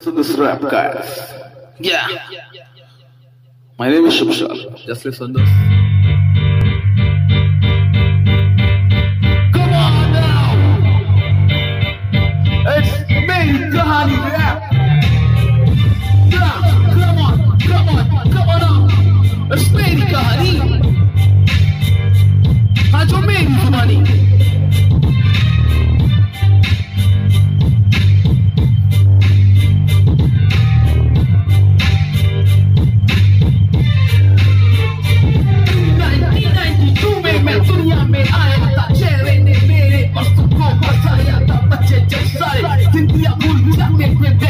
to this rap, guys. Yeah. My name is Shubshar. Just listen to this. हिंदिया भूल जाते थे मैंने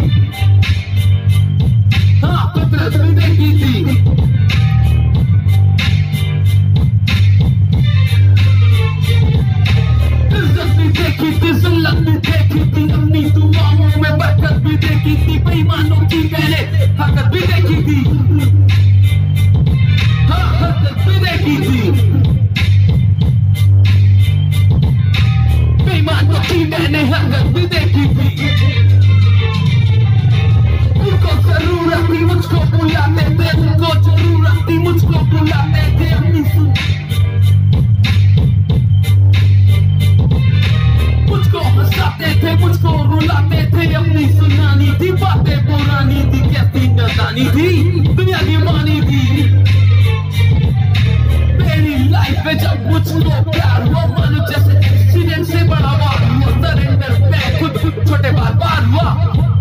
अपनी दुआओं में बरकत भी देखी थी, बेईमानों की पहले हरकत भी देखी थी। हाँ हरकत भी देखी थी। थे अपनी सुनानी थी बातें पुरानी थी कैसी नदानी थी दुनिया की मानी थी मेरी लाइफ में जब मुझको प्यार हुआ मानो जैसे एक्सीडेंट से बड़ा वार हुआ सरेंडर मैं खुद खुद छोटे बार बार हुआ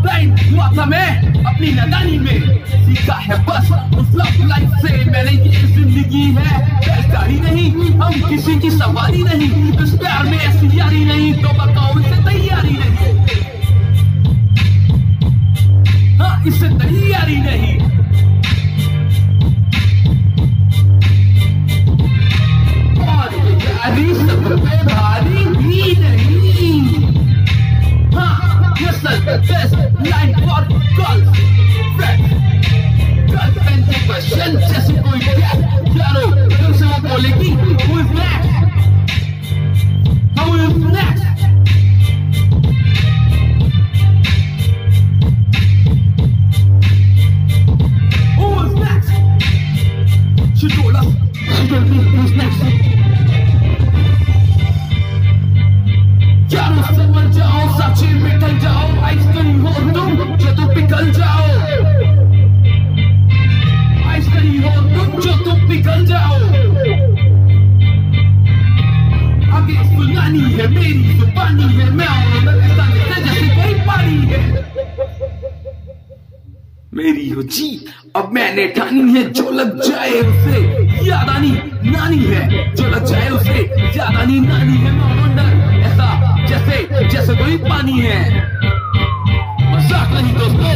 ब्लाइंड हुआ था मैं अपनी नदानी में सीखा है बस उस लव लाइफ से मैंने ये ज़िंदगी है गाड़ी नहीं, हम किसी की सवारी नहीं। इस प्यार में ऐसी यारी नहीं तो बताओ हाँ इसे तैयारी नहीं। भारी भी नहीं। हाँ ये best line for girls question जैसे कोई क्या? वो बोलेगी she told us she told me who's next यारो समझ जाओ सच्चे में ढल जाओ आइसक्रीम हो तुम जो तुम पिघल जाओ आइसक्रीम हो तुम जो तुम पिघल जाओ आगे सुनानी है मेरी जुबानी है मैं और मेरी हो जीत अब मैंने ठानी है, जो लग जाए उसे। याद आनी नानी है। जो लग जाए उसे, याद आनी नानी है वंडर ऐसा जैसे जैसे कोई पानी है। मज़ाक नहीं दोस्तों।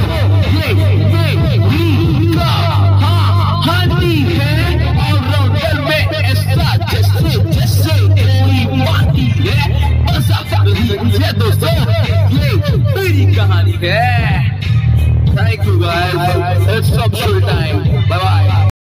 और जैसे पानी है दोस्तों। ये मेरी कहानी है। Thank you guys. It's show time. Bye bye.